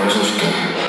여기서 줄게